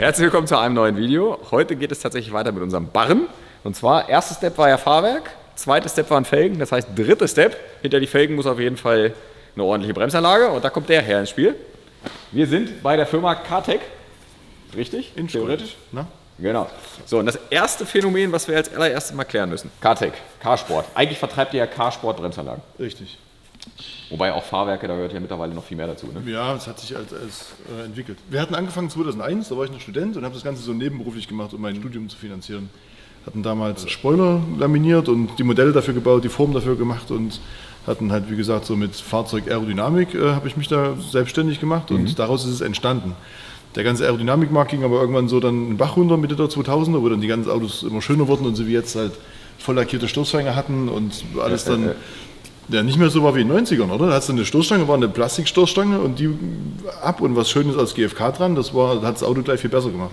Herzlich willkommen zu einem neuen Video. Heute geht es tatsächlich weiter mit unserem Barren. Und zwar, erster Step war ja Fahrwerk, zweiter Step waren Felgen, das heißt dritter Step. Hinter die Felgen muss auf jeden Fall eine ordentliche Bremsanlage und da kommt der her ins Spiel. Wir sind bei der Firma Kartec, richtig? In Theoretisch? Na? Genau. So, und das erste Phänomen, was wir als allererstes mal klären müssen. Kartec, Carsport. Eigentlich vertreibt ihr ja Carsport Bremsanlagen. Richtig. Wobei auch Fahrwerke, da gehört ja mittlerweile noch viel mehr dazu. Ne? Ja, es hat sich als, als äh, entwickelt. Wir hatten angefangen 2001, da war ich noch Student und habe das Ganze so nebenberuflich gemacht, um mein Studium zu finanzieren. Hatten damals Spoiler laminiert und die Modelle dafür gebaut, die Form dafür gemacht und hatten halt, wie gesagt, so mit Fahrzeug-Aerodynamik äh, habe ich mich da selbstständig gemacht und daraus ist es entstanden. Der ganze Aerodynamikmarkt ging aber irgendwann so dann den Bach runter Mitte der 2000er, wo dann die ganzen Autos immer schöner wurden und sie wie jetzt halt voll lackierte Stoßfänger hatten und alles dann ja. ja, nicht mehr so war wie in den 90ern, oder? Da hast du eine Stoßstange, war eine Plastikstoßstange und die ab und was Schönes als GFK dran, das war, hat das Auto gleich viel besser gemacht.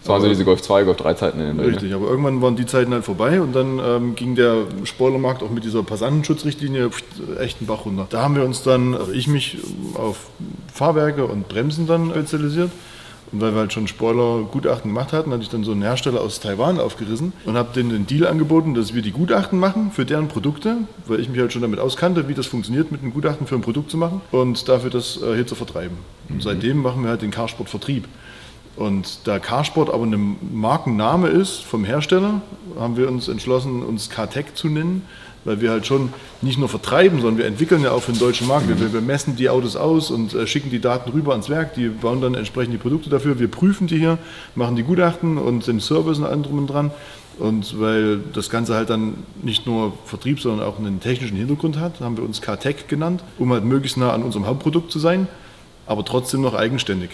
Das waren so diese Golf 2, Golf 3 Zeiten in den Dreh, ne? Richtig, aber irgendwann waren die Zeiten halt vorbei und dann ähm, ging der Spoilermarkt auch mit dieser Passantenschutzrichtlinie echt einen Bach runter. Da haben wir uns dann, also ich mich auf Fahrwerke und Bremsen dann spezialisiert. Und weil wir halt schon Spoiler-Gutachten gemacht hatten, hatte ich dann so einen Hersteller aus Taiwan aufgerissen und habe denen den Deal angeboten, dass wir die Gutachten machen für deren Produkte, weil ich mich halt schon damit auskannte, wie das funktioniert, mit einem Gutachten für ein Produkt zu machen und dafür das äh, hier zu vertreiben. Und seitdem machen wir halt den Carsport-Vertrieb. Und da Carsport aber ein Markenname ist vom Hersteller, haben wir uns entschlossen, uns Cartec zu nennen, weil wir halt schon nicht nur vertreiben, sondern wir entwickeln ja auch für den deutschen Markt. Wir, wir messen die Autos aus und äh, schicken die Daten rüber ans Werk, die bauen dann entsprechend die Produkte dafür. Wir prüfen die hier, machen die Gutachten und den Service und allem drum und dran. Und weil das Ganze halt dann nicht nur Vertrieb, sondern auch einen technischen Hintergrund hat, haben wir uns Cartec genannt, um halt möglichst nah an unserem Hauptprodukt zu sein, aber trotzdem noch eigenständig.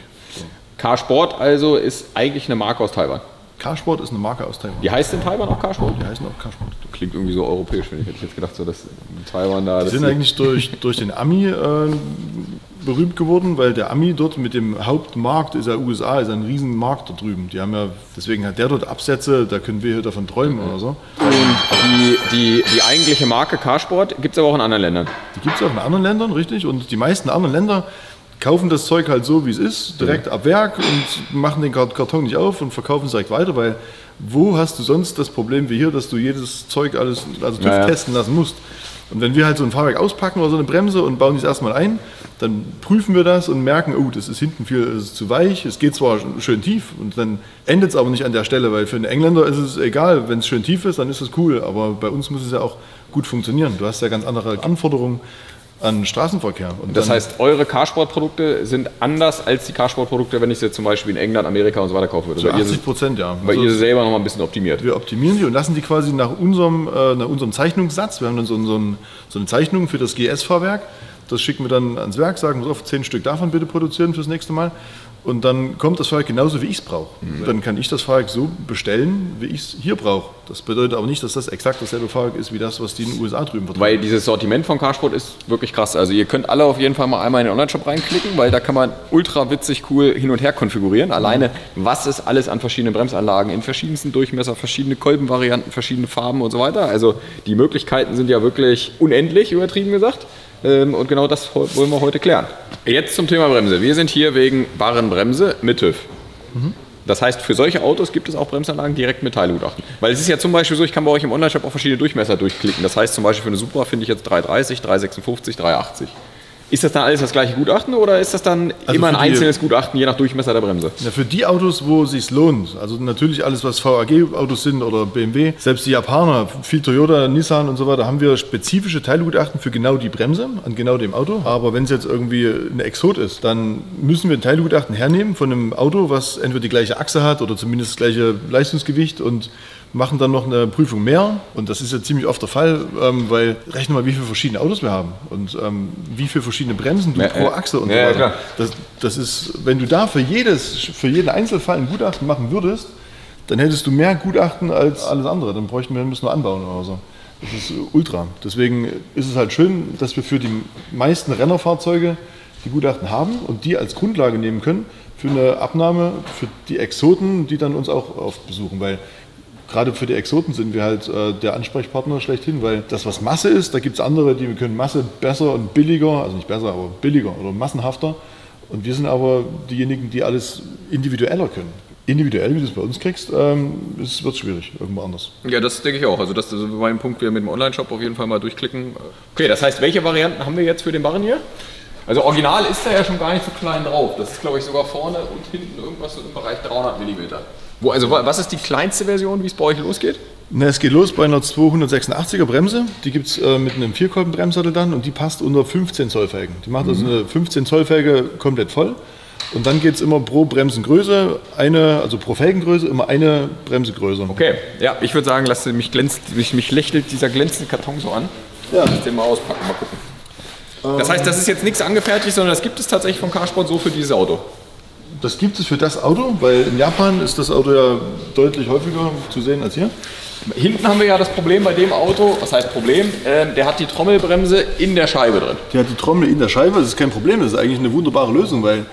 Carsport also ist eigentlich eine Marke aus Taiwan. Carsport ist eine Marke aus Taiwan. Die heißt in Taiwan auch Carsport? Die heißen auch Carsport. Klingt irgendwie so europäisch, finde ich. Hätte ich jetzt gedacht, so dass in Taiwan da. Die sind eigentlich durch, durch den Ami äh, berühmt geworden, weil der Ami dort mit dem Hauptmarkt ist ja USA, ist ein riesen Markt da drüben. Die haben ja, deswegen hat der dort Absätze, da können wir hier davon träumen oder so. Und die, die, die eigentliche Marke Carsport gibt es aber auch in anderen Ländern. Die gibt es auch in anderen Ländern, richtig. Und die meisten anderen Länder kaufen das Zeug halt so, wie es ist, direkt ab Werk und machen den Kart- Karton nicht auf und verkaufen es direkt weiter, weil wo hast du sonst das Problem wie hier, dass du jedes Zeug alles, also TÜV Ja, ja. testen lassen musst? Und wenn wir halt so ein Fahrwerk auspacken oder so eine Bremse und bauen dies erstmal ein, dann prüfen wir das und merken, oh, das ist hinten viel das ist zu weich, es geht zwar schön tief und dann endet es aber nicht an der Stelle, weil für einen Engländer ist es egal, wenn es schön tief ist, dann ist es cool, aber bei uns muss es ja auch gut funktionieren. Du hast ja ganz andere Anforderungen an Straßenverkehr. Und Das heißt, eure Carsport-Produkte sind anders als die Carsport-Produkte, wenn ich sie zum Beispiel in England, Amerika und so weiter kaufen würde. zu Weil ihr, 80 sie- Prozent, ja. weil Also ihr sie selber noch mal ein bisschen optimiert. wir optimieren die und lassen die quasi nach unserem, äh, nach unserem Zeichnungssatz. Wir haben dann so, so, ein, so eine Zeichnung für das GS-Fahrwerk. Das schicken wir dann ans Werk, sagen wir auf, zehn Stück davon bitte produzieren fürs nächste Mal. Und dann kommt das Fahrwerk genauso, wie ich es brauche. Dann kann ich das Fahrwerk so bestellen, wie ich es hier brauche. Das bedeutet aber nicht, dass das exakt dasselbe Fahrwerk ist, wie das, was die in den USA drüben vertreiben. Weil dieses Sortiment von Carsport ist wirklich krass. Also ihr könnt alle auf jeden Fall mal einmal in den Online-Shop reinklicken, weil da kann man ultra witzig cool hin und her konfigurieren. Alleine, was ist alles an verschiedenen Bremsanlagen in verschiedensten Durchmesser, verschiedene Kolbenvarianten, verschiedene Farben und so weiter. Also die Möglichkeiten sind ja wirklich unendlich, übertrieben gesagt. Ähm, Und genau das wollen wir heute klären. Jetzt zum Thema Bremse. Wir sind hier wegen Barrenbremse mit TÜV. Das heißt, für solche Autos gibt es auch Bremsanlagen direkt mit Teilgutachten. Weil es ist ja zum Beispiel so, ich kann bei euch im Online-Shop auch verschiedene Durchmesser durchklicken. Das heißt zum Beispiel für eine Supra finde ich jetzt 330, 356, 380. Ist das dann alles das gleiche Gutachten oder ist das dann Also immer ein die- einzelnes Gutachten, je nach Durchmesser der Bremse? Ja, für die Autos, wo es sich lohnt, also natürlich alles, was VAG-Autos sind oder BMW, selbst die Japaner, viel Toyota, Nissan und so weiter, haben wir spezifische Teilgutachten für genau die Bremse an genau dem Auto. Aber wenn es jetzt irgendwie ein Exot ist, dann müssen wir ein Teilgutachten hernehmen von einem Auto, was entweder die gleiche Achse hat oder zumindest das gleiche Leistungsgewicht und machen dann noch eine Prüfung mehr. Und das ist ja ziemlich oft der Fall, ähm, weil rechne mal, wie viele verschiedene Autos wir haben und ähm, wie viele verschiedene Bremsen du Ja, pro Achse und ja, so ja, weiter. klar. Das, das ist, wenn du da für, jedes, für jeden Einzelfall ein Gutachten machen würdest, dann hättest du mehr Gutachten als alles andere. Dann bräuchten wir das nur anbauen oder so. Das ist ultra. Deswegen ist es halt schön, dass wir für die meisten Rennerfahrzeuge die Gutachten haben und die als Grundlage nehmen können für eine Abnahme für die Exoten, die dann uns auch oft besuchen. Weil gerade für die Exoten sind wir halt äh, der Ansprechpartner schlechthin, weil das, was Masse ist, da gibt es andere, die können Masse besser und billiger, also nicht besser, aber billiger oder massenhafter. Und wir sind aber diejenigen, die alles individueller können. individuell, wie du es bei uns kriegst, ähm, es wird schwierig, irgendwo anders. Ja, das denke ich auch. Also das ist mein Punkt, wir mit dem Online-Shop auf jeden Fall mal durchklicken. Okay, das heißt, welche Varianten haben wir jetzt für den Barren hier? Also original ist er ja schon gar nicht so klein drauf. Das ist, glaube ich, sogar vorne und hinten irgendwas so im Bereich 300 mm. Wo, also wa- was ist die kleinste Version, wie es bei euch losgeht? Na, es geht los bei einer 286er Bremse. Die gibt es äh, mit einem Vierkolben-Bremssattel dann und die passt unter 15 Zoll Felgen. Die macht also eine 15 Zoll Felge komplett voll. Und dann geht es immer pro Bremsengröße, eine, also pro Felgengröße, immer eine Bremse größer. Okay, ja, ich würde sagen, lass mich glänzt, mich, mich lächelt dieser glänzende Karton so an. Ja. Lass den mal auspacken, mal gucken. Das heißt, das ist jetzt nichts angefertigt, sondern das gibt es tatsächlich von Carsport so für dieses Auto. Das gibt es für das Auto, weil in Japan ist das Auto ja deutlich häufiger zu sehen als hier. Hinten haben wir ja das Problem bei dem Auto, was heißt Problem? Ähm, der hat die Trommelbremse in der Scheibe drin. Die hat die Trommel in der Scheibe, das ist kein Problem, das ist eigentlich eine wunderbare Lösung, weil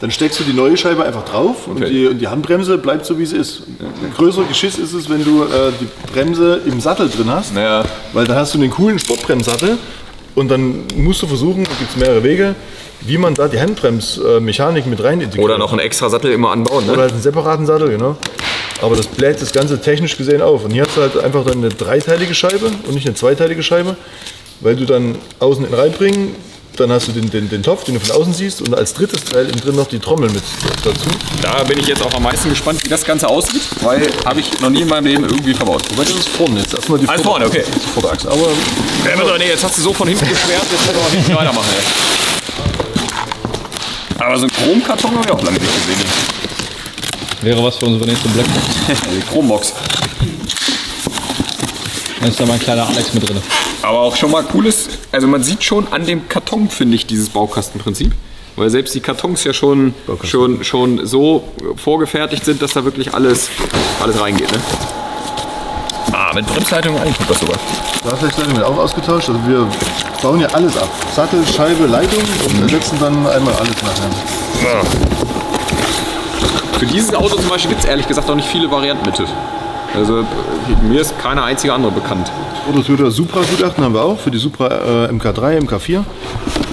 dann steckst du die neue Scheibe einfach drauf und, Okay. die, und die Handbremse bleibt so, wie sie ist. Ein größerer Geschiss ist es, wenn du äh, die Bremse im Sattel drin hast, Naja. weil dann hast du einen coolen Sportbremssattel und dann musst du versuchen, da gibt es mehrere Wege, wie man da die Handbremsmechanik mit rein integriert. Oder noch einen extra Sattel immer anbauen, Oder ne? halt einen separaten Sattel, genau. Aber das bläht das Ganze technisch gesehen auf. Und hier hast du halt einfach dann eine dreiteilige Scheibe und nicht eine zweiteilige Scheibe, weil du dann außen in reinbringen, dann hast du den, den, den Topf, den du von außen siehst, und als drittes Teil innen drin noch die Trommel mit dazu. Da bin ich jetzt auch am meisten gespannt, wie das Ganze aussieht, weil habe ich noch nie in meinem Leben irgendwie verbaut. Wobei das ist vorne jetzt. Erstmal die Vorder- vorne, okay. die Vorderachse. Aber Ja, aber nee, jetzt hast du so von hinten geschwärzt, jetzt können wir mal hinten weitermachen. Ey. Aber so einen Chromkarton habe ich auch lange nicht gesehen. Wäre was für unsere nächste Blackbox. Die Chrombox. Da ist da mein kleiner Alex mit drin. Aber auch schon mal cooles, also man sieht schon an dem Karton, finde ich, dieses Baukastenprinzip. Weil selbst die Kartons ja schon, schon, schon so vorgefertigt sind, dass da wirklich alles, alles reingeht. Ne? Ah, mit Bremsleitung eigentlich tut das sogar. da vielleicht Leitung wird auch ausgetauscht. Also wir bauen ja alles ab. Sattel, Scheibe, Leitung und ersetzen dann einmal alles nachher. Für dieses Auto zum Beispiel gibt es ehrlich gesagt auch nicht viele Varianten mit TÜV. Also mir ist keine einzige andere bekannt. Oder Toyota Supra Gutachten haben wir auch für die Supra äh, MK3, MK4.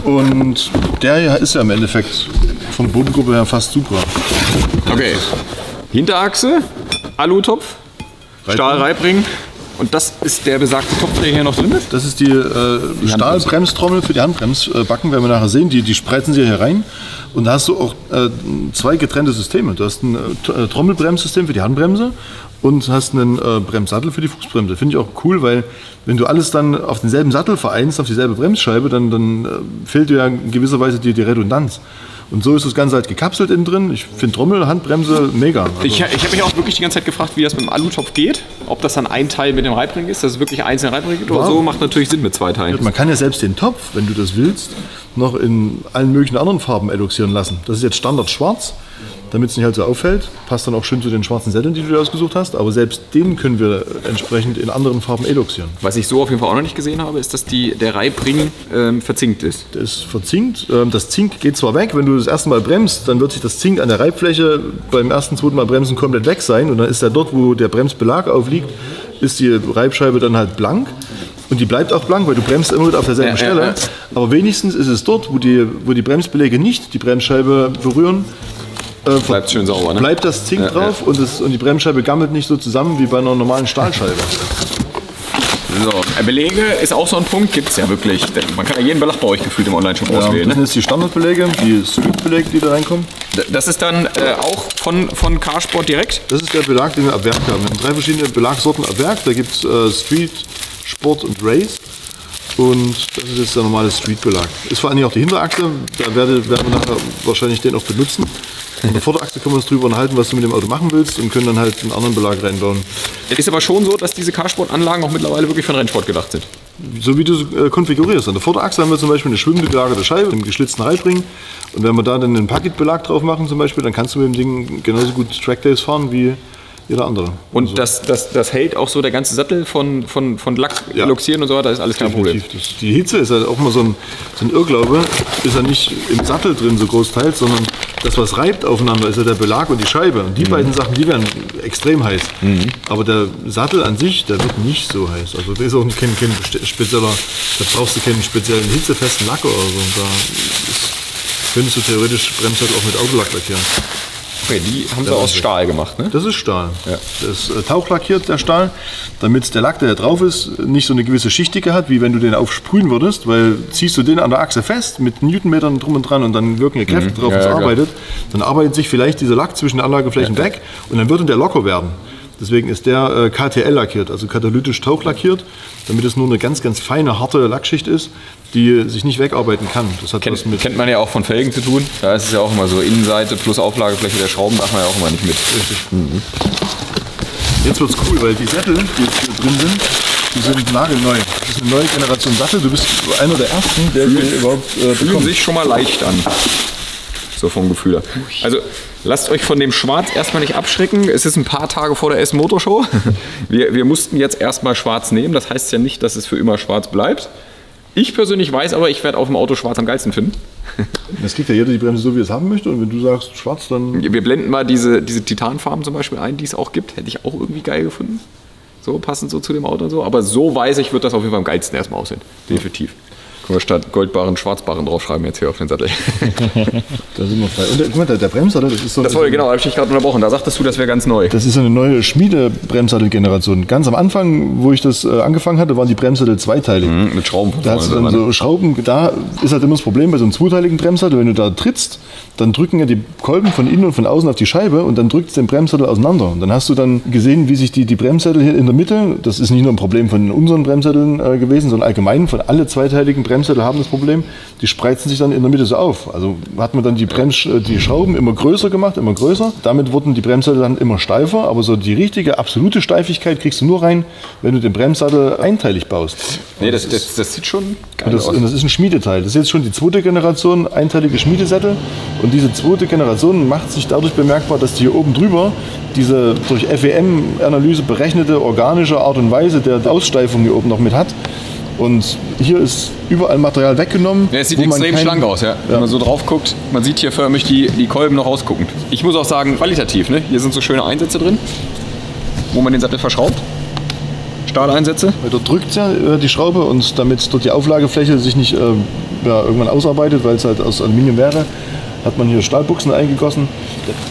Und der hier ist ja im Endeffekt von der Bodengruppe her fast Supra. Okay. Hinterachse, Alutopf, Stahlreibring. Und das ist der besagte Topf, der hier noch drin ist? Das ist die äh, Stahlbremstrommel für die Handbremsbacken, werden wir nachher sehen. Die, die spreizen sie hier rein. Und da hast du auch äh, zwei getrennte Systeme. Du hast ein äh, äh, Trommelbremssystem für die Handbremse und hast einen äh, Bremssattel für die Fußbremse. Finde ich auch cool, weil wenn du alles dann auf denselben Sattel vereinst, auf dieselbe Bremsscheibe, dann, dann äh, fehlt dir ja in gewisser Weise die, die Redundanz. Und so ist das Ganze halt gekapselt innen drin. Ich finde Trommel, Handbremse mega. Also, Ich, ich habe mich auch wirklich die ganze Zeit gefragt, wie das mit dem Alutopf geht. Ob das dann ein Teil mit dem Reibring ist, dass es wirklich einzelne Reibringe gibt. Oder Wow. so macht natürlich Sinn mit zwei Teilen. Man kann ja selbst den Topf, wenn du das willst, noch in allen möglichen anderen Farben eloxieren lassen. Das ist jetzt Standard schwarz, damit es nicht halt so auffällt. Passt dann auch schön zu den schwarzen Sätteln, die du dir ausgesucht hast. Aber selbst den können wir entsprechend in anderen Farben eloxieren. Was ich so auf jeden Fall auch noch nicht gesehen habe, ist, dass die, der Reibring ähm, verzinkt ist. Der ist verzinkt. Ähm, Das Zink geht zwar weg, wenn du das erste Mal bremst, dann wird sich das Zink an der Reibfläche beim ersten, zweiten Mal bremsen komplett weg sein. Und dann ist er dort, wo der Bremsbelag aufliegt, ist die Reibscheibe dann halt blank. Und die bleibt auch blank, weil du bremst immer wieder auf derselben Ja, ja, Stelle. ja. Aber wenigstens ist es dort, wo die, wo die Bremsbeläge nicht die Bremsscheibe berühren, äh, Bleibt schön sauber, ne? bleibt das Zink Ja, drauf Und, das, und die Bremsscheibe gammelt nicht so zusammen wie bei einer normalen Stahlscheibe. So, äh, Belege ist auch so ein Punkt, gibt es ja wirklich. Man kann ja jeden Belag bei euch gefühlt im Online-Shop Ja, auswählen. das sind Ne? jetzt die Standardbeläge, die Street-Beläge, die da reinkommen. Das ist dann äh, auch von, von Carsport direkt. Das ist der Belag, den wir ab Werk haben. Wir haben drei verschiedene Belagsorten ab Werk. Da gibt es äh, Street, Sport und Race. Und das ist jetzt der normale Street-Belag. Ist vor allem auch die Hinterachse. Da werde, werden wir nachher wahrscheinlich den auch benutzen. An der Vorderachse können wir uns drüber unterhalten, was du mit dem Auto machen willst und können dann halt einen anderen Belag reinbauen. Es ist aber schon so, dass diese Carsport-Anlagen auch mittlerweile wirklich für den Rennsport gedacht sind. So wie du es äh, konfigurierst. An der Vorderachse haben wir zum Beispiel eine schwimmende gelagerte Scheibe mit einem geschlitzten Reibring. Und wenn wir da dann einen Packetbelag drauf machen zum Beispiel, dann kannst du mit dem Ding genauso gut Trackdays fahren wie jeder andere. Und das, das, das hält auch so der ganze Sattel von, von, von Lack, Ja. Eloxieren und so weiter, ist alles kein Problem. Definitiv. Das, die Hitze ist halt auch mal so ein, so ein Irrglaube. Ist ja nicht im Sattel drin so großteils, sondern das, was reibt aufeinander, ist ja der Belag und die Scheibe. Und die Mhm. beiden Sachen, die werden extrem heiß. Aber der Sattel an sich, der wird nicht so heiß. Also der ist auch kein, kein spezieller, da brauchst du keinen speziellen hitzefesten Lack oder so. Und da ist, könntest du theoretisch Bremssattel auch mit Autolack lackieren. Okay, die haben sie aus Stahl gemacht, ne? Das ist Stahl. Ja. Das ist äh, tauchlackiert, der Stahl, damit der Lack, der da drauf ist, nicht so eine gewisse Schichtdicke hat, wie wenn du den aufsprühen würdest, weil ziehst du den an der Achse fest mit Newtonmetern drum und dran und dann wirken ja Kräfte drauf, Mhm. Ja, was ja, arbeitet, dann arbeitet sich vielleicht dieser Lack zwischen den Anlageflächen weg und dann würde der locker werden. Deswegen ist der äh, KTL lackiert, also katalytisch tauchlackiert, damit es nur eine ganz, ganz feine, harte Lackschicht ist, die sich nicht wegarbeiten kann. Das hat was Kennt, mit kennt man ja auch von Felgen zu tun. Da ist es ja auch immer so, Innenseite plus Auflagefläche der Schrauben darf man ja auch immer nicht mit. Jetzt wird's cool, weil die Sättel, die jetzt hier drin sind, die sind nagelneu. Das ist eine neue Generation Sattel. Du bist einer der ersten, der die überhaupt äh, Fühlen bekommt. sich schon mal leicht an. So vom Gefühl her. Also lasst euch von dem Schwarz erstmal nicht abschrecken. Es ist ein paar Tage vor der Essen Motorshow. Wir, wir mussten jetzt erstmal schwarz nehmen. Das heißt ja nicht, dass es für immer schwarz bleibt. Ich persönlich weiß aber, ich werde auf dem Auto schwarz am geilsten finden. Das kriegt ja jeder die Bremse so, wie er es haben möchte. Und wenn du sagst schwarz, dann Wir blenden mal diese, diese Titanfarben zum Beispiel ein, die es auch gibt. Hätte ich auch irgendwie geil gefunden. So passend so zu dem Auto und so. Aber so weiß ich, wird das auf jeden Fall am geilsten erstmal aussehen. Definitiv. Können wir statt Goldbarren Schwarzbarren draufschreiben jetzt hier auf den Sattel. da sind wir frei. Und der, guck mal, der, der Bremssattel, das ist so Das war genau, habe ich dich gerade unterbrochen. Da sagtest du, das wäre ganz neu. Das ist eine neue Schmiede-Bremssattelgeneration. Ganz am Anfang, wo ich das äh, angefangen hatte, waren die Bremssattel zweiteilig. Mhm, mit Schrauben Da hast du dann so Schrauben, da ist halt immer das Problem bei so einem zweiteiligen Bremssattel, wenn du da trittst, dann drücken ja die Kolben von innen und von außen auf die Scheibe und dann drückt es den Bremssattel auseinander. Und dann hast du dann gesehen, wie sich die, die Bremssättel hier in der Mitte, das ist nicht nur ein Problem von unseren Bremssätteln äh, gewesen, sondern allgemein von alle zweiteiligen Bremssättel haben das Problem, die spreizen sich dann in der Mitte so auf. Also hat man dann die, Brems, äh, die Schrauben immer größer gemacht, immer größer. Damit wurden die Bremssättel dann immer steifer, aber so die richtige, absolute Steifigkeit kriegst du nur rein, wenn du den Bremssattel einteilig baust. Nee, das, das, das sieht schon geil das, aus. und das ist ein Schmiedeteil. Das ist jetzt schon die zweite Generation einteilige Schmiedesättel. Und diese zweite Generation macht sich dadurch bemerkbar, dass die hier oben drüber diese durch FEM-Analyse berechnete organische Art und Weise der Aussteifung hier oben noch mit hat. Und hier ist überall Material weggenommen. Ja, es sieht extrem kein- schlank aus, ja. Wenn man so drauf guckt, man sieht hier förmlich die, die Kolben noch rausguckend. Ich muss auch sagen, qualitativ, ne? Hier sind so schöne Einsätze drin, wo man den Sattel verschraubt. Stahleinsätze. Weil dort drückt ja äh, die Schraube und damit dort die Auflagefläche sich nicht äh, ja, irgendwann ausarbeitet, weil es halt aus Aluminium wäre, hat man hier Stahlbuchsen eingegossen.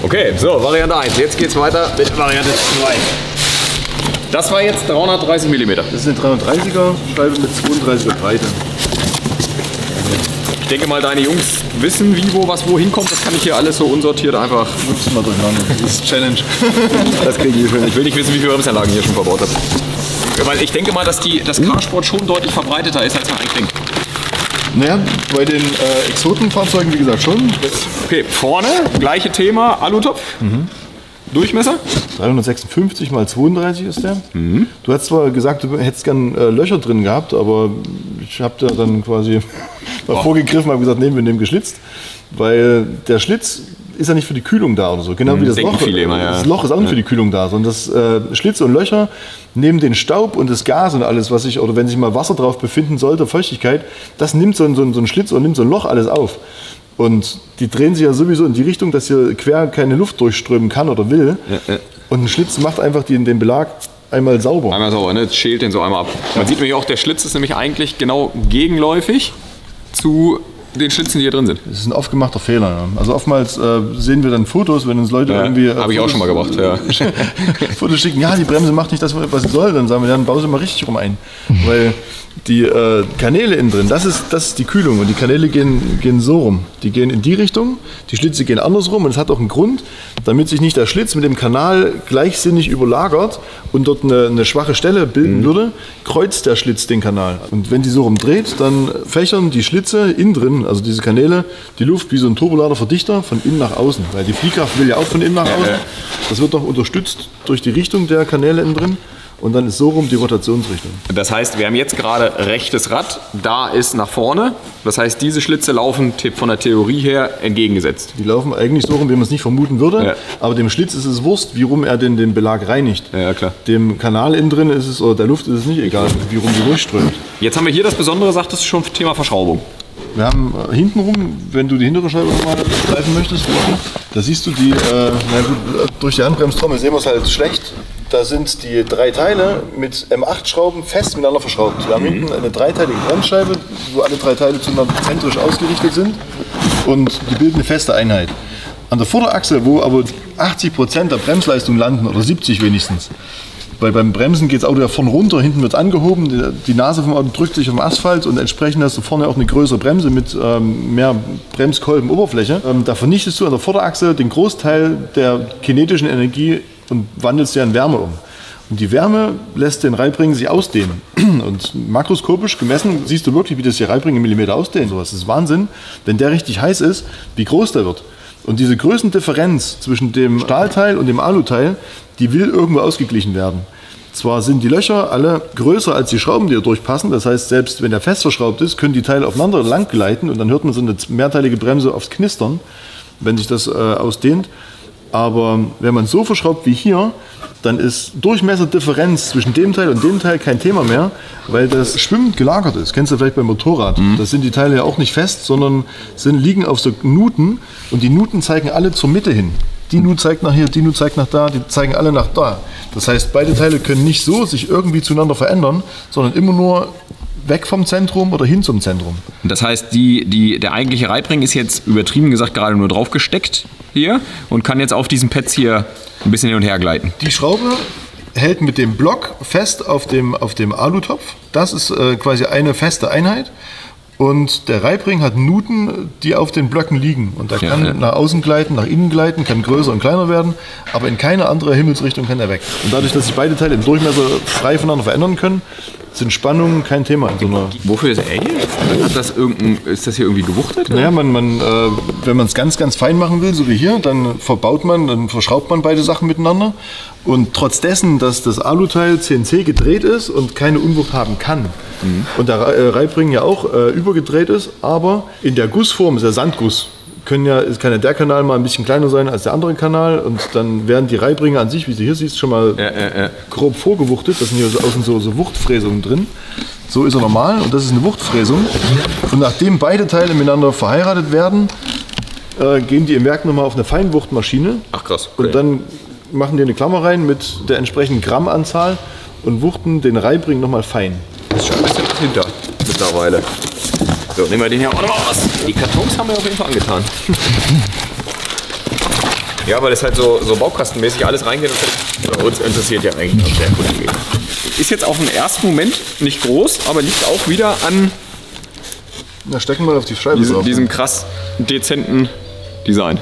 Okay, so, Variante 1. Jetzt geht's weiter mit Variante 2. Das war jetzt 330 mm. Das ist eine 330er Scheibe mit 32er Breite. Ich denke mal, deine Jungs wissen, wie, wo, was, wo hinkommt. Das kann ich hier alles so unsortiert einfach. Nutzt mal durcheinander. Das ist Challenge. Das kriege ich schon. Ich will nicht wissen, wie viele Bremsanlagen hier schon verbaut hat. Weil ich denke mal, dass die, das Carsport schon deutlich verbreiteter ist, als man eigentlich denkt. Naja, bei den äh, Exotenfahrzeugen, wie gesagt, schon. Okay, vorne, gleiche Thema, Alutopf. Durchmesser? 356 mal 32 ist der. Du hast zwar gesagt, du hättest gern äh, Löcher drin gehabt, aber ich habe da dann quasi mal vorgegriffen, habe gesagt, nee, wir nehmen geschlitzt, weil der Schlitz ist ja nicht für die Kühlung da oder so. Genau wie das Loch. immer, ja. Das Loch ist auch nicht für die Kühlung da, sondern das äh, Schlitze und Löcher nehmen den Staub und das Gas und alles, was sich, oder wenn sich mal Wasser drauf befinden sollte, Feuchtigkeit, das nimmt so ein, so ein, so ein Schlitz und nimmt so ein Loch alles auf. Und die drehen sich ja sowieso in die Richtung, dass hier quer keine Luft durchströmen kann oder will. ja. Und ein Schlitz macht einfach den, den Belag einmal sauber. Einmal sauber, ne? Jetzt schält den so einmal ab. Man sieht nämlich auch, der Schlitz ist nämlich eigentlich genau gegenläufig zu den Schlitzen, die hier drin sind. Das ist ein aufgemachter Fehler. Ja. Also oftmals äh, sehen wir dann Fotos, wenn uns Leute Ja, irgendwie. äh, hab ich auch schon mal gemacht, ja. Fotos schicken, ja, die Bremse macht nicht das, was sie soll. Dann sagen wir, dann bau sie mal richtig rum ein. Weil die äh, Kanäle innen drin, das ist, das ist die Kühlung. Und die Kanäle gehen, gehen so rum. Die gehen in die Richtung, die Schlitze gehen andersrum. Und es hat auch einen Grund, damit sich nicht der Schlitz mit dem Kanal gleichsinnig überlagert und dort eine, eine schwache Stelle bilden würde, kreuzt der Schlitz den Kanal. Und wenn die so rumdreht, dann fächern die Schlitze innen drin, also diese Kanäle, die Luft wie so ein turbulader Verdichter von innen nach außen. Weil die Fliehkraft will ja auch von innen nach außen. Das wird noch unterstützt durch die Richtung der Kanäle innen drin. Und dann ist so rum die Rotationsrichtung. Das heißt, wir haben jetzt gerade rechtes Rad, da ist nach vorne. Das heißt, diese Schlitze laufen von der Theorie her entgegengesetzt. Die laufen eigentlich so rum, wie man es nicht vermuten würde. Ja. Aber dem Schlitz ist es Wurst, wie rum er den, den Belag reinigt. Ja, klar. Dem Kanal innen drin ist es, oder der Luft ist es nicht egal, wie rum die durchströmt. Jetzt haben wir hier das Besondere, sagtest du schon, Thema Verschraubung. Wir haben äh, hintenrum, wenn du die hintere Scheibe nochmal greifen möchtest, da siehst du die, äh, na gut, durch die Handbremstrommel sehen wir es halt schlecht. Da sind die drei Teile mit M8-Schrauben fest miteinander verschraubt. Wir haben hinten eine dreiteilige Bremsscheibe, wo alle drei Teile zueinander zentrisch ausgerichtet sind und die bilden eine feste Einheit. An der Vorderachse, wo aber 80% der Bremsleistung landen oder 70 wenigstens. Weil beim Bremsen geht das Auto ja vorne runter, hinten wird angehoben, die- Nase vom Auto drückt sich auf den Asphalt und entsprechend hast du vorne auch eine größere Bremse mit ähm, mehr Bremskolbenoberfläche. Ähm, da vernichtest du an der Vorderachse den Großteil der kinetischen Energie und wandelst sie in Wärme um. Und die Wärme lässt den Reibring sich ausdehnen. Und makroskopisch gemessen siehst du wirklich, wie das hier Reibring im Millimeter ausdehnt. Das ist Wahnsinn, wenn der richtig heiß ist, wie groß der wird. Und diese Größendifferenz zwischen dem Stahlteil und dem Aluteil, die will irgendwo ausgeglichen werden. Zwar sind die Löcher alle größer als die Schrauben, die da durchpassen. Das heißt, selbst wenn der fest verschraubt ist, können die Teile aufeinander lang gleiten und dann hört man so eine mehrteilige Bremse aufs Knistern, wenn sich das äh, ausdehnt. Aber wenn man so verschraubt wie hier, dann ist Durchmesserdifferenz zwischen dem Teil und dem Teil kein Thema mehr, weil das schwimmend gelagert ist. Kennst du vielleicht beim Motorrad? Das sind die Teile ja auch nicht fest, sondern sind, liegen auf so Nuten und die Nuten zeigen alle zur Mitte hin. Die Nut zeigt nach hier, die Nut zeigt nach da, die zeigen alle nach da. Das heißt, beide Teile können nicht so sich irgendwie zueinander verändern, sondern immer nur weg vom Zentrum oder hin zum Zentrum. Das heißt, die, die, der eigentliche Reibring ist jetzt übertrieben gesagt gerade nur draufgesteckt hier und kann jetzt auf diesen Pads hier ein bisschen hin und her gleiten. Die Schraube hält mit dem Block fest auf dem, auf dem Alutopf. Das ist äh, quasi eine feste Einheit. Und der Reibring hat Nuten, die auf den Blöcken liegen. Und der Ja, kann ja. nach außen gleiten, nach innen gleiten, kann größer und kleiner werden, aber in keine andere Himmelsrichtung kann er weg. Und dadurch, dass sich beide Teile im Durchmesser frei voneinander verändern können, sind Spannungen kein Thema in so einer Wofür ist hier? Hat das irgendein, ist das hier irgendwie gewuchtet? Naja, man, man, äh, wenn man es ganz, ganz fein machen will, so wie hier, dann verbaut man, dann verschraubt man beide Sachen miteinander. Und trotz dessen, dass das Aluteil CNC gedreht ist und keine Unwucht haben kann, und der äh, Reibring ja auch äh, übergedreht ist, aber in der Gussform ist der Sandguss. Können ja, es kann ja der Kanal mal ein bisschen kleiner sein als der andere Kanal und dann werden die Reibringe an sich, wie du hier siehst, schon mal Ja, ja, grob vorgewuchtet. Das sind hier so außen so, so Wuchtfräsungen drin. So ist er normal und das ist eine Wuchtfräsung. Und nachdem beide Teile miteinander verheiratet werden, äh, gehen die im Werk nochmal auf eine Feinwuchtmaschine. Ach, krass, okay. Und dann machen die eine Klammer rein mit der entsprechenden Grammanzahl und wuchten den Reibring nochmal fein. ist schon ein bisschen was hinter mittlerweile. So, nehmen wir den hier auch noch mal raus. Die Kartons haben wir auf jeden Fall angetan. ja, weil es halt so, so baukastenmäßig alles reingeht. Und uns interessiert ja eigentlich nur der Kunde geht. Ist jetzt auf den ersten Moment nicht groß, aber liegt auch wieder an Na, stecken wir auf die Scheibe diesem, drauf. diesem krass dezenten Design.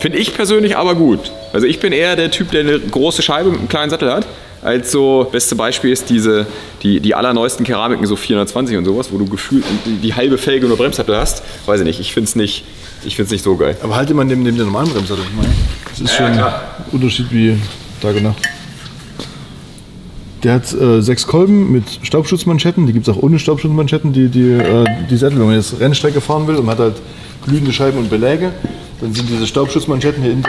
Finde ich persönlich aber gut. Also ich bin eher der Typ, der eine große Scheibe mit einem kleinen Sattel hat. Als so, beste Beispiel ist diese, die, die allerneuesten Keramiken, so 420 und sowas, wo du gefühlt die, die halbe Felge nur Bremssattel hast. Weiß ich nicht, ich finde es nicht, ich find's nicht so geil. Aber halte mal neben, neben der normalen Bremssattel. Das ist schon ein Unterschied wie Tag und Nacht. Der hat äh, sechs Kolben mit Staubschutzmanschetten. Die gibt es auch ohne Staubschutzmanschetten, die, die, äh, die Sättel. Wenn man jetzt Rennstrecke fahren will und man hat halt glühende Scheiben und Beläge, dann sind diese Staubschutzmanschetten hier hinten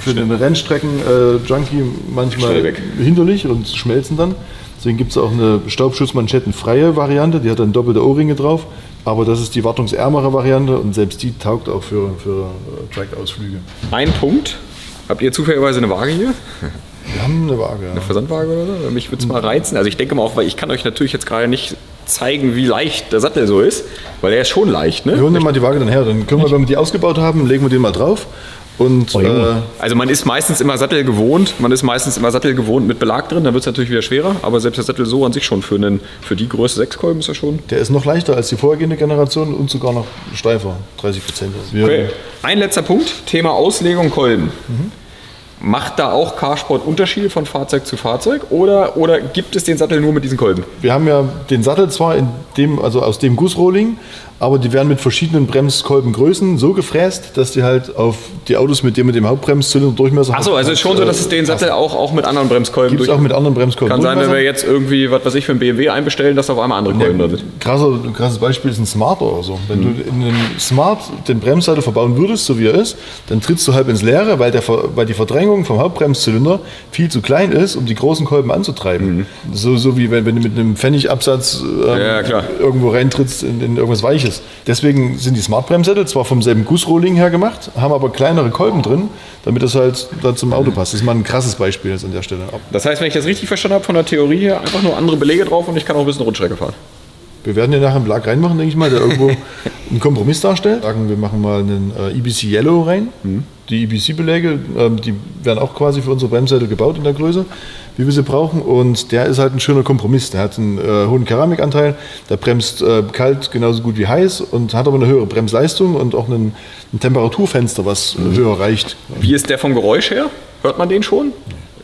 für den Rennstrecken-Junkie manchmal Schnell weg. hinderlich und schmelzen dann. Deswegen gibt es auch eine Staubschutzmanschettenfreie Variante, die hat dann doppelte O-Ringe drauf. Aber das ist die wartungsärmere Variante und selbst die taugt auch für, für äh, Track-Ausflüge. Ein Punkt. Habt ihr zufälligerweise eine Waage hier? Wir haben eine Waage, ja. Versandwaage oder so? Mich würde es mal reizen. Also ich denke mal auch, weil ich kann euch natürlich jetzt gerade nicht zeigen, wie leicht der Sattel so ist, weil er ist schon leicht, Wir ne? holen dir mal die Waage dann her. Dann können wir, wenn wir die ausgebaut haben, legen wir den mal drauf. Und äh, Also man ist meistens immer Sattel gewohnt, man ist meistens immer Sattel gewohnt mit Belag drin, dann wird es natürlich wieder schwerer, aber selbst der Sattel so an sich schon für, einen, für die Größe 6 Kolben ist er schon. der ist noch leichter als die vorhergehende Generation und sogar noch steifer. 30 Prozent. Okay. Ein letzter Punkt, Thema Auslegung Kolben. Macht da auch Carsport Unterschiede von Fahrzeug zu Fahrzeug oder, oder gibt es den Sattel nur mit diesen Kolben? Wir haben ja den Sattel zwar in dem, also aus dem Gussrohling, aber die werden mit verschiedenen Bremskolbengrößen so gefräst, dass die halt auf die Autos mit dem mit dem Hauptbremszylinderdurchmesser. Achso, also es ist schon so, dass es den Sattel auch, auch mit anderen Bremskolben Gibt es auch mit anderen Bremskolben. Kann sein, wenn wir jetzt irgendwie, was weiß ich, für einen BMW einbestellen, dass auf einmal andere Kolben da sind. Krasser, krasses Beispiel ist ein Smart oder so. Wenn du in einem Smart den Bremssattel verbauen würdest, so wie er ist, dann trittst du halb ins Leere, weil, der, weil die Verdrängung vom Hauptbremszylinder viel zu klein ist, um die großen Kolben anzutreiben. So, so wie wenn, wenn du mit einem Pfennigabsatz ähm, Ja, irgendwo reintrittst in, in irgendwas Weiches. Deswegen sind die Smart-Bremssättel zwar vom selben Gussrohling her gemacht, haben aber kleinere Kolben drin, damit das halt da zum Auto passt. Das ist mal ein krasses Beispiel jetzt an der Stelle. Das heißt, wenn ich das richtig verstanden habe von der Theorie her, einfach nur andere Belege drauf und ich kann auch ein bisschen Rundstrecke fahren. Wir werden ja nachher einen Belag reinmachen, denke ich mal, der irgendwo einen Kompromiss darstellt. Sagen, wir machen mal einen äh, EBC Yellow rein. Die EBC-Beläge, ähm, die werden auch quasi für unsere Bremssättel gebaut in der Größe, wie wir sie brauchen. Und der ist halt ein schöner Kompromiss. Der hat einen äh, hohen Keramikanteil, der bremst äh, kalt genauso gut wie heiß und hat aber eine höhere Bremsleistung und auch einen, ein Temperaturfenster, was äh, höher reicht. Wie ist der vom Geräusch her? Hört man den schon?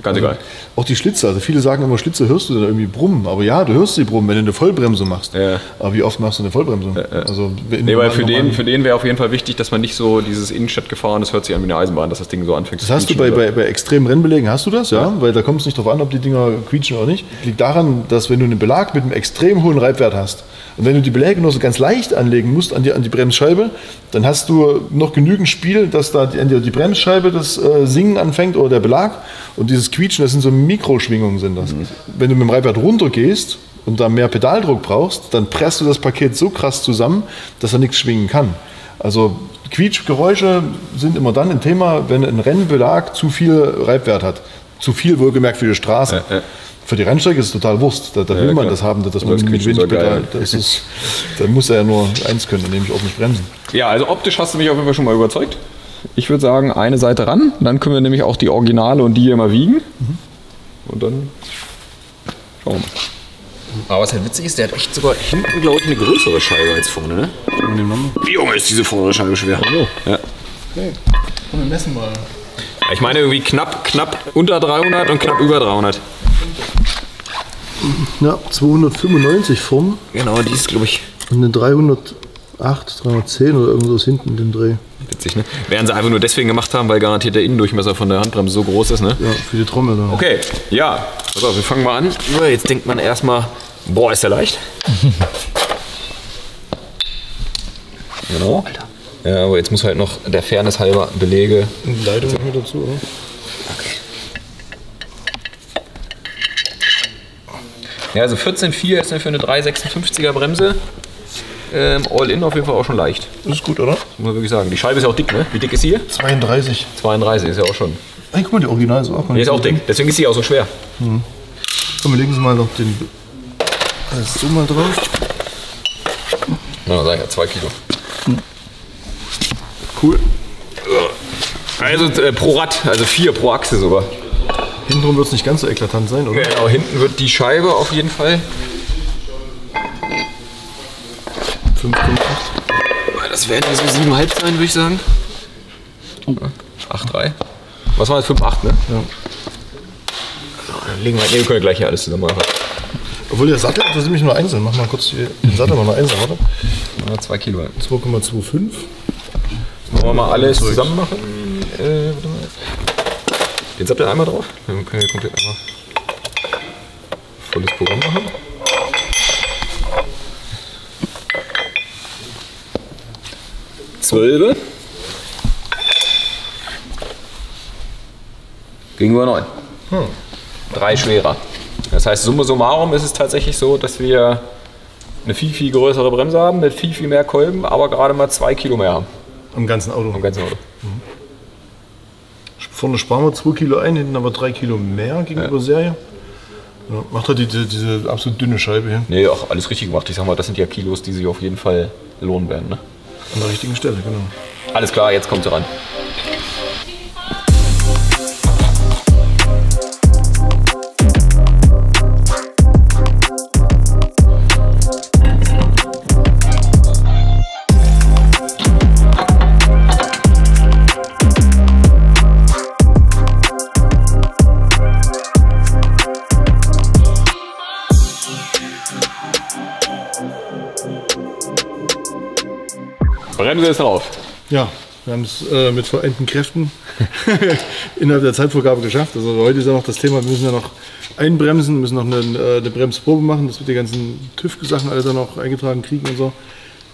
Ganz egal. Auch die Schlitze, also viele sagen immer, Schlitze hörst du dann irgendwie brummen. Aber ja, du hörst sie brummen, wenn du eine Vollbremsung machst. Ja. Aber wie oft machst du eine Vollbremsung? Also, in Nee, weil für den, für den wäre auf jeden Fall wichtig, dass man nicht so dieses Innenstadtgefahren, das hört sich an wie eine Eisenbahn, dass das Ding so anfängt Das zu hast du bei, bei, bei extremen Rennbelägen, hast du das, ja? Weil da kommt es nicht darauf an, ob die Dinger quietschen oder nicht. Liegt daran, dass wenn du einen Belag mit einem extrem hohen Reibwert hast und wenn du die Beläge nur so ganz leicht anlegen musst an die, an die Bremsscheibe, dann hast du noch genügend Spiel, dass da die, entweder die Bremsscheibe das äh, Singen anfängt oder der Belag. Und dieses Quietschen, das sind so Mikroschwingungen sind das. Wenn du mit dem Reibwert runtergehst und da mehr Pedaldruck brauchst, dann presst du das Paket so krass zusammen, dass er nichts schwingen kann. Also Quietschgeräusche sind immer dann ein Thema, wenn ein Rennbelag zu viel Reibwert hat. Zu viel wohlgemerkt für die Straße. Ja, ja. Für die Rennstrecke ist es total Wurst. Da, da will man klar. das haben, dass man das mit wenig soll geil Pedal. Das ist, da muss er ja nur eins können, nämlich ordentlich bremsen. Ja, also optisch hast du mich auf jeden Fall schon mal überzeugt. Ich würde sagen, eine Seite ran, dann können wir nämlich auch die Originale und die hier mal wiegen. Und dann schauen wir mal. Aber was halt witzig ist, der hat echt sogar hinten, glaube ich, eine größere Scheibe als vorne, ne? Wie Junge ist diese vordere Scheibe schwer. Ja. Komm, wir messen mal. Ich meine irgendwie knapp, knapp unter 300 und knapp über 300. Ja, 295 vorne Genau, die ist, glaube ich, und eine 308, 310 oder irgendwas hinten den Dreh. witzig, ne? Werden sie einfach nur deswegen gemacht haben, weil garantiert der Innendurchmesser von der Handbremse so groß ist, ne? Ja, für die Trommel da. Okay, ja. Pass auf, wir fangen mal an. Jetzt denkt man erstmal, boah, ist der leicht. genau. Ja, aber jetzt muss halt noch der Fairness halber Belege. Leitung noch mit dazu, oder? Ja, also 14,4 ist ja für eine 356er Bremse. Ähm, All-in auf jeden Fall auch schon leicht. Das ist gut, oder? Muss man wirklich sagen. Die Scheibe ist ja auch dick, ne? Wie dick ist sie? 32. 32 ist ja auch schon. Hey, guck mal, die Original ist auch Die ist auch dick. Deswegen ist sie auch so schwer. Komm, wir legen Sie mal noch den. Das so mal drauf. Na, sag ich ja, 2 Kilo. Cool. Also äh, pro Rad, also 4 pro Achse sogar. Hintenrum wird es nicht ganz so eklatant sein, oder? Genau, hinten wird die Scheibe auf jeden Fall. 5,8. Das werden so 7,5 sein, würde ich sagen. 8,3. Was war das? 5,8, ne? Ja. Dann legen wir, nee, wir können gleich hier alles zusammen machen. Obwohl der Sattel, das ist nämlich nur einzeln. Mach mal kurz hier den Sattel mal einzeln, warte. 2 Kilo. 2,25. Wollen wir mal alles zusammen machen? Äh. Den Sattel einmal drauf. Dann können wir komplett einmal volles Programm machen. Zwölfe. Gegenüber neun. Drei schwerer. Das heißt, summa summarum ist es tatsächlich so, dass wir eine viel, viel größere Bremse haben mit viel, viel mehr Kolben, aber gerade mal zwei Kilo mehr haben Am ganzen Auto. am ganzen Auto. Vorne sparen wir 2 Kilo ein, hinten aber 3 Kilo mehr gegenüber Serie. Ja, macht halt diese, diese absolut dünne Scheibe hier. Nee, auch alles richtig gemacht. Ich sag mal, das sind ja Kilos, die sich auf jeden Fall lohnen werden. Ne? An der richtigen Stelle, genau. Alles klar, jetzt kommt sie ran. Bremse ist drauf. Ja, wir haben es äh, mit vereinten Kräften innerhalb der Zeitvorgabe geschafft. Also heute ist ja noch das Thema, wir müssen ja noch einbremsen, müssen noch eine, äh, eine Bremsprobe machen, dass wir die ganzen TÜV-Sachen alle dann noch eingetragen kriegen und so.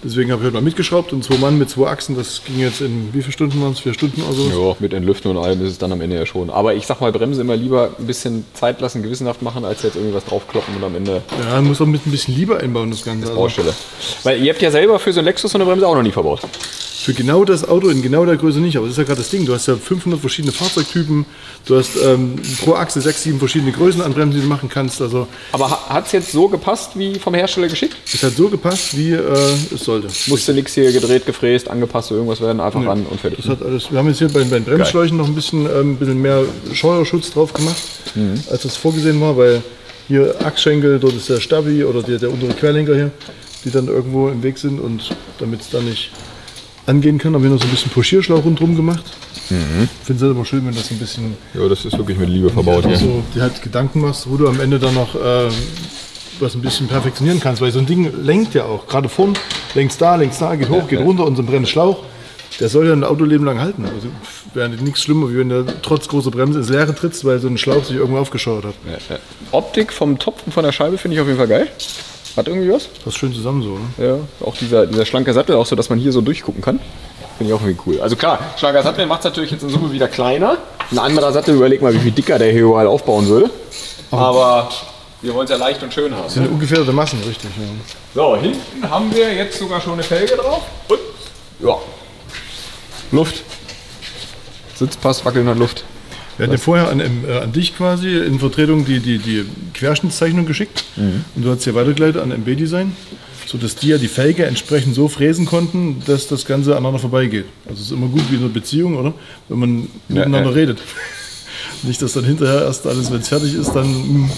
Deswegen habe ich heute mal mitgeschraubt und zwei Mann mit zwei Achsen, das ging jetzt in wie viele Stunden waren es? Vier Stunden oder so? Ja, mit Entlüften und allem ist es dann am Ende ja schon. Aber ich sag mal, Bremse immer lieber ein bisschen Zeit lassen, gewissenhaft machen, als jetzt irgendwie was draufkloppen und am Ende Ja, man muss auch mit ein bisschen Lieber einbauen, das Ganze. Also, Baustelle. Weil ihr habt ja selber für so einen Lexus so eine Bremse auch noch nie verbaut. Für genau das Auto in genau der Größe nicht. Aber das ist ja gerade das Ding. Du hast ja 500 verschiedene Fahrzeugtypen. Du hast ähm, pro Achse sechs, sieben verschiedene Größen an Bremsen, die du machen kannst. Also Aber hat es jetzt so gepasst, wie vom Hersteller geschickt? es hat so gepasst, wie äh, es sollte. Musste nichts hier gedreht, gefräst, angepasst oder irgendwas werden, einfach ran und fertig. Das hat alles, wir haben jetzt hier bei, bei den Bremsschläuchen noch ein bisschen, ähm, bisschen mehr Scheuerschutz drauf gemacht, als das vorgesehen war, weil hier Achsschenkel, dort ist der Stabi oder der, der untere Querlenker hier, die dann irgendwo im Weg sind und damit es dann nicht angehen kann, haben wir noch so ein bisschen Pochierschlauch rundherum gemacht. Ich finde es halt immer schön, wenn das ein bisschen Ja, das ist wirklich mit Liebe verbaut einfach so, dir halt Gedanken machst, wo du am Ende dann noch äh, was ein bisschen perfektionieren kannst, weil so ein Ding lenkt ja auch, gerade vorn, längst da, längst da, geht hoch, geht runter und so ein Bremsschlauch, der soll ja ein Autoleben lang halten. Also wäre nichts schlimmer, wie wenn du trotz großer Bremse ins Leere trittst, weil so ein Schlauch sich irgendwo aufgeschaut hat. Optik vom Topf und von der Scheibe finde ich auf jeden Fall geil. Hat irgendwie was? Passt schön zusammen so, ne? Ja, auch dieser, dieser schlanke Sattel, auch so, dass man hier so durchgucken kann. Finde ich auch irgendwie cool. Also klar, schlanker Sattel macht es natürlich jetzt in Summe wieder kleiner. Ein anderer Sattel, überleg mal, wie viel dicker der hier überall aufbauen würde. Aber wir wollen es ja leicht und schön haben. Sind ungefährte Massen, richtig. Ja. So, hinten haben wir jetzt sogar schon eine Felge drauf. Und, ja. Luft. Sitzpass, wackeln hat Luft. Wir hatten ja vorher an, ähm, äh, an dich quasi in Vertretung die, die, die Querschnittszeichnung geschickt und du hast ja weitergeleitet an MB Design, sodass die ja die Felge entsprechend so fräsen konnten, dass das Ganze aneinander vorbeigeht. Also es ist immer gut wie in einer Beziehung, oder? Wenn man miteinander ja. redet. Nicht, dass dann hinterher erst alles, wenn es fertig ist, dann mh,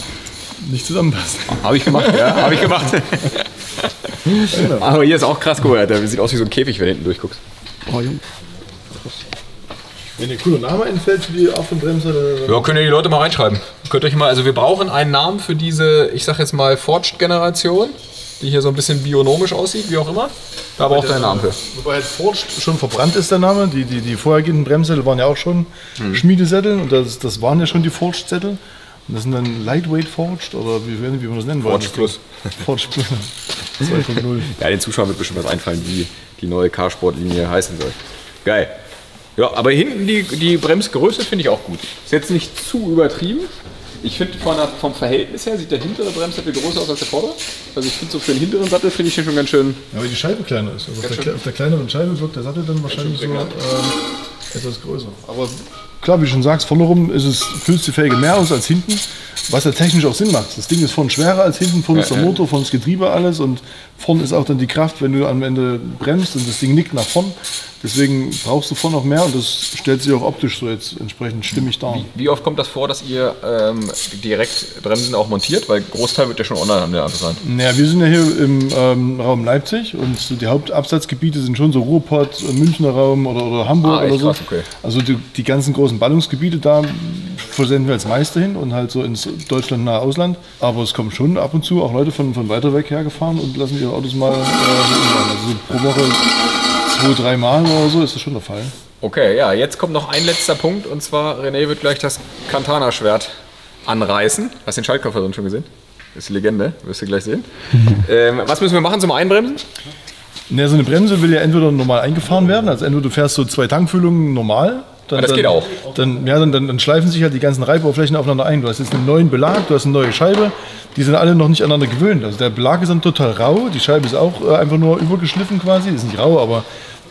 nicht zusammenpasst. Habe ich gemacht, ja, habe ich gemacht. Aber hier ist auch krass, guck mal, der sieht aus wie so ein Käfig, wenn du hinten durchguckst. Oh, Junge. Wenn dir ein cooler Name einfällt für die Auf- und Bremse, dann Ja, könnt ihr die Leute mal reinschreiben. Könnt euch mal, also wir brauchen einen Namen für diese, ich sag jetzt mal, Forged-Generation, die hier so ein bisschen bionomisch aussieht, wie auch immer. Da braucht ihr einen Namen für. Wobei halt Forged schon verbrannt ist der Name. Die, die, die vorhergehenden Bremssättel waren ja auch schon Schmiedesättel und das, das waren ja schon die Forged-Sättel. Und das sind dann Lightweight Forged oder wie, wie wie man das nennen wollen. Forged Plus. Forged Plus. 2.0. Ja, den Zuschauern wird bestimmt was einfallen, wie die neue Carsport-Linie heißen soll. Geil. Ja, aber hinten die, die Bremsgröße finde ich auch gut. Ist jetzt nicht zu übertrieben. Ich finde vom Verhältnis her sieht der hintere Bremssattel größer aus als der vordere. Also ich finde so für den hinteren Sattel finde ich den schon ganz schön. Ja, weil die Scheibe kleiner ist. Also auf, der, auf der kleineren Scheibe wirkt der Sattel dann wahrscheinlich so ähm, etwas größer. Aber klar, wie du schon sagst, vorne rum ist es, füllst die Felge mehr aus als hinten, was ja technisch auch Sinn macht. Das Ding ist vorne schwerer als hinten, vorne ist der ja. Motor, vorne ist das Getriebe alles und vorne ist auch dann die Kraft, wenn du am Ende bremst und das Ding nickt nach vorn. Deswegen brauchst du vorne noch mehr und das stellt sich auch optisch so jetzt entsprechend stimmig dar. Wie oft kommt das vor, dass ihr ähm, direkt Bremsen auch montiert? Weil Großteil wird ja schon online an der Art sein. Naja, wir sind ja hier im ähm, Raum Leipzig und die Hauptabsatzgebiete sind schon so Ruhrpott, äh, Münchner Raum oder, oder Hamburg Ah, oder so. krass, okay. Also die, die ganzen großen Ballungsgebiete, da versenden wir als meiste hin und halt so ins deutschlandnahe Ausland. Aber es kommen schon ab und zu auch Leute von, von weiter weg hergefahren und lassen ihre Autos mal äh, umbauen. Also so pro Woche zwei, drei Mal oder so ist das schon der Fall. Okay, ja, jetzt kommt noch ein letzter Punkt und zwar René wird gleich das Kantana-Schwert anreißen. Hast du den Schaltkoffer drin schon gesehen? Das ist die Legende, wirst du gleich sehen. ähm, was müssen wir machen zum Einbremsen? Ne, so eine Bremse will ja entweder normal eingefahren werden, also entweder du fährst so zwei Tankfüllungen normal. Dann, das dann, geht auch. Dann, ja, dann, dann, schleifen sich halt die ganzen Reiboberflächen aufeinander ein. Du hast jetzt einen neuen Belag, du hast eine neue Scheibe, die sind alle noch nicht aneinander gewöhnt. Also der Belag ist dann total rau, die Scheibe ist auch äh, einfach nur übergeschliffen quasi, ist nicht rau, aber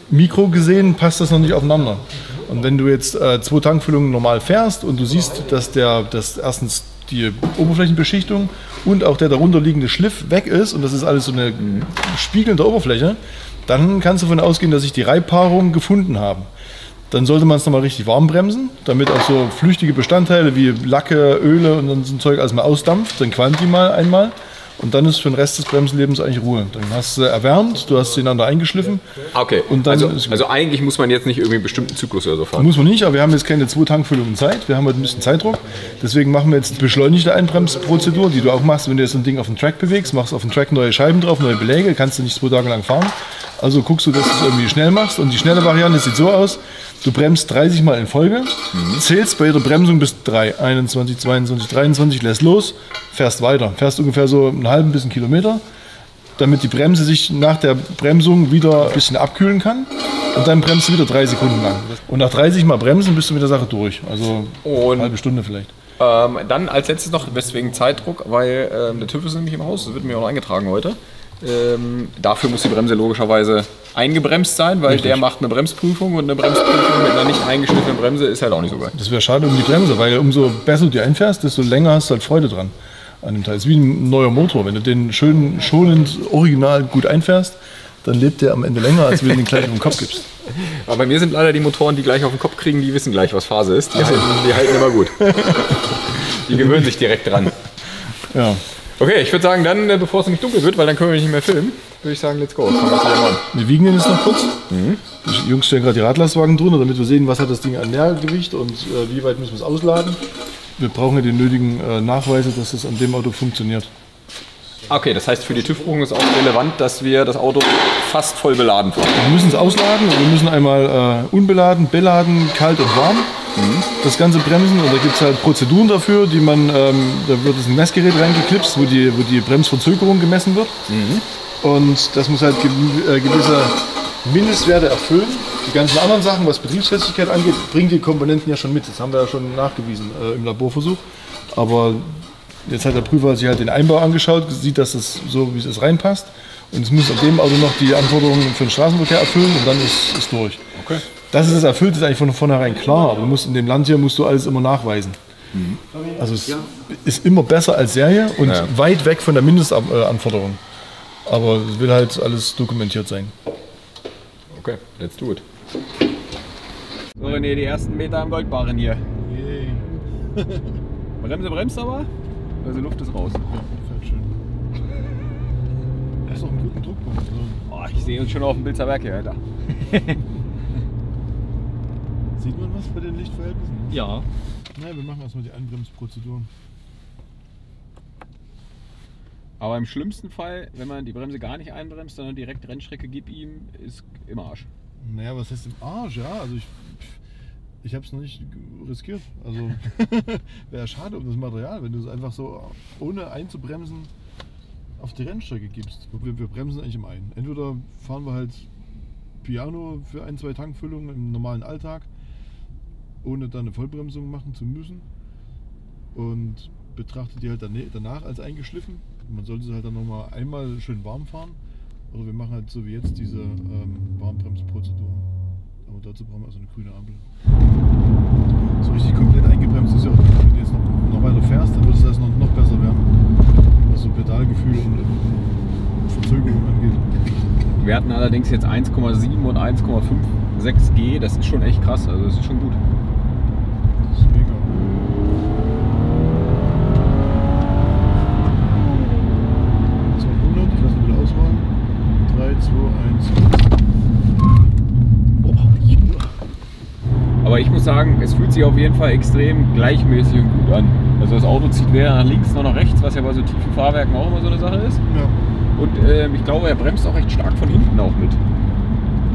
mikro gesehen passt das noch nicht aufeinander. Und wenn du jetzt äh, zwei Tankfüllungen normal fährst und du siehst, dass der, dass erstens die Oberflächenbeschichtung und auch der darunter liegende Schliff weg ist und das ist alles so eine spiegelnde Oberfläche, dann kannst du davon ausgehen, dass sich die Reibpaarungen gefunden haben. Dann sollte man es nochmal richtig warm bremsen, damit auch so flüchtige Bestandteile wie Lacke, Öle und so ein Zeug alles mal ausdampft. Dann qualmt die mal einmal und dann ist für den Rest des Bremsenlebens eigentlich Ruhe. Dann hast du erwärmt, du hast sie ineinander eingeschliffen. Ah, Okay, Und dann also, also eigentlich muss man jetzt nicht irgendwie einen bestimmten Zyklus oder so fahren. Muss man nicht, aber wir haben jetzt keine zwei Tankfüllungen Zeit. Wir haben halt ein bisschen Zeitdruck. Deswegen machen wir jetzt eine beschleunigte Einbremsprozedur, die du auch machst, wenn du jetzt so ein Ding auf dem Track bewegst. Machst auf dem Track neue Scheiben drauf, neue Beläge, kannst du nicht zwei Tage lang fahren. Also guckst du, dass du es irgendwie schnell machst. Und die schnelle Variante sieht so aus: Du bremst 30 Mal in Folge, zählst bei jeder Bremsung bis 3, 21, 22, 23, lässt los, fährst weiter. Fährst ungefähr so einen halben bis einen Kilometer damit die Bremse sich nach der Bremsung wieder ein bisschen abkühlen kann. Und dann bremst du wieder drei Sekunden lang. Und nach 30 Mal bremsen bist du mit der Sache durch. Also Und- eine halbe Stunde vielleicht. Ähm, dann als letztes noch, weswegen Zeitdruck, weil ähm, der TÜV ist nämlich im Haus, das wird mir auch noch eingetragen heute. Ähm, dafür muss die Bremse logischerweise eingebremst sein, weil der macht eine Bremsprüfung und eine Bremsprüfung mit einer nicht eingeschliffenen Bremse ist halt auch nicht so geil. Das wäre schade um die Bremse, weil umso besser du die einfährst, desto länger hast du halt Freude dran an dem Teil. Es ist wie ein neuer Motor. Wenn du den schön schonend, original gut einfährst, dann lebt der am Ende länger, als wenn du den gleich auf den Kopf gibst. Aber bei mir sind leider die Motoren, die gleich auf den Kopf kriegen, die wissen gleich, was Phase ist. Die, halten, die halten immer gut. Die gewöhnen sich direkt dran. Ja. Okay, ich würde sagen, dann, äh, bevor es nicht dunkel wird, weil dann können wir nicht mehr filmen, würde ich sagen, let's go. Wir wiegen den jetzt noch kurz. Die Jungs stellen gerade die Radlastwagen drunter, damit wir sehen, was hat das Ding an Nährgewicht und äh, wie weit müssen wir es ausladen. Wir brauchen ja die nötigen äh, Nachweise, dass das an dem Auto funktioniert. Okay, das heißt, für die TÜV-Prüfung ist auch relevant, dass wir das Auto fast voll beladen fahren. Wir müssen es ausladen und wir müssen einmal äh, unbeladen, beladen, kalt und warm das Ganze bremsen. Und da gibt es halt Prozeduren dafür, die man, ähm, da wird ein Messgerät reingeklipst, wo die, wo die Bremsverzögerung gemessen wird. Und das muss halt äh, gewisse Mindestwerte erfüllen. Die ganzen anderen Sachen, was Betriebsfestigkeit angeht, bringen die Komponenten ja schon mit. Das haben wir ja schon nachgewiesen äh, im Laborversuch. Aber jetzt hat der Prüfer sich halt den Einbau angeschaut, sieht, dass es so, wie es reinpasst. Und es muss auf dem Auto noch die Anforderungen für den Straßenverkehr erfüllen und dann ist es durch. Okay. Dass es das erfüllt, ist eigentlich von vornherein klar, aber du musst in dem Land hier musst du alles immer nachweisen. Also es ist immer besser als Serie und Ja. weit weg von der Mindestanforderung. Aber es will halt alles dokumentiert sein. Okay, let's do it. So, René, die ersten Meter am Goldbarren hier. Bremse bremst aber, also Luft ist raus. fährt schön. Das ist doch einen guten Druckpunkt. Oh, ich sehe uns schon auf dem Bilzer Berg hier, Alter. Sieht man was bei den Lichtverhältnissen? Ja. Nein, wir machen erstmal die Einbremsprozeduren. Aber im schlimmsten Fall, wenn man die Bremse gar nicht einbremst, sondern direkt Rennstrecke gibt ihm, ist im Arsch. Naja, was heißt im Arsch? Ja, also ich, ich habe es noch nicht riskiert. Also wäre schade um das Material, wenn du es einfach so ohne einzubremsen auf die Rennstrecke gibst. Wir, wir bremsen eigentlich immer ein. Entweder fahren wir halt Piano für ein, zwei Tankfüllungen im normalen Alltag, ohne dann eine Vollbremsung machen zu müssen. Und betrachtet die halt danach als eingeschliffen. Man sollte sie halt dann nochmal einmal schön warm fahren. Oder wir machen halt so wie jetzt diese ähm, Warmbremsprozedur. Aber dazu brauchen wir also eine grüne Ampel. So richtig komplett eingebremst ist ja auch nicht. Wenn du jetzt noch, noch weiter fährst, dann wird es erst noch, noch besser werden. Was so Pedalgefühl und, Verzögerung angeht. Wir hatten allerdings jetzt 1,7 und 1,56 G, das ist schon echt krass, also das ist schon gut. Das ist mega. So, 100, ich lasse wieder ausrollen. 3, 2, 1. Aber ich muss sagen, es fühlt sich auf jeden Fall extrem gleichmäßig und gut an. Also das Auto zieht weder nach links noch nach rechts, was ja bei so tiefen Fahrwerken auch immer so eine Sache ist. Ja. Und ähm, ich glaube, er bremst auch recht stark von hinten auch mit.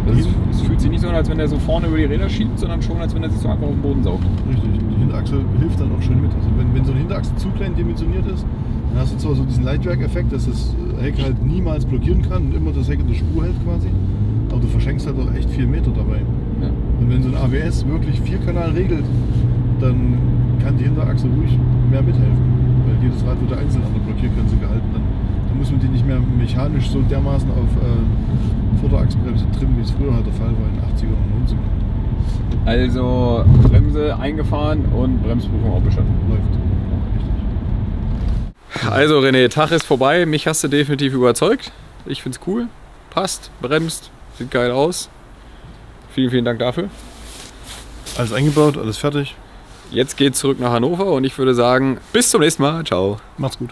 Also es, fühlt sich nicht so an, als wenn er so vorne über die Räder schiebt, sondern schon, als wenn er sich so einfach auf den Boden saugt. Richtig, die Hinterachse hilft dann auch schön mit. Also wenn, wenn so eine Hinterachse zu klein dimensioniert ist, dann hast du zwar so diesen Leitwerkeffekt, dass das Heck halt niemals blockieren kann und immer das Heck in der Spur hält quasi, aber du verschenkst halt auch echt viel Meter dabei. Und wenn so ein ABS wirklich Vierkanal regelt, dann kann die Hinterachse ruhig mehr mithelfen. Weil jedes Rad wird einzeln an der Blockiergrenze gehalten. Dann, dann muss man die nicht mehr mechanisch so dermaßen auf äh, Vorderachsbremse trimmen, wie es früher halt der Fall war in den 80er und 90er. Also Bremse eingefahren und Bremsprüfung auch bestanden. Läuft. Richtig. Also René, Tag ist vorbei. Mich hast du definitiv überzeugt. Ich find's cool. Passt, bremst, sieht geil aus. Vielen, vielen Dank dafür. Alles eingebaut, alles fertig. Jetzt geht's zurück nach Hannover und ich würde sagen, bis zum nächsten Mal. Ciao. Macht's gut.